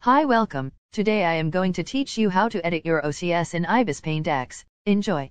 Hi welcome, today I am going to teach you how to edit your OCS in IBIS Paint X. Enjoy!